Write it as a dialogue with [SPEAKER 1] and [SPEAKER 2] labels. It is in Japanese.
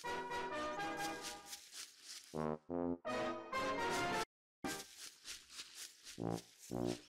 [SPEAKER 1] フフフ。